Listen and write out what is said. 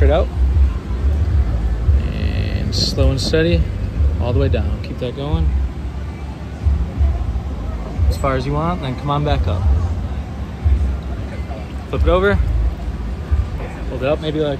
straight out. And slow and steady, all the way down. Keep that going. As far as you want, then come on back up. Flip it over. Hold it up maybe like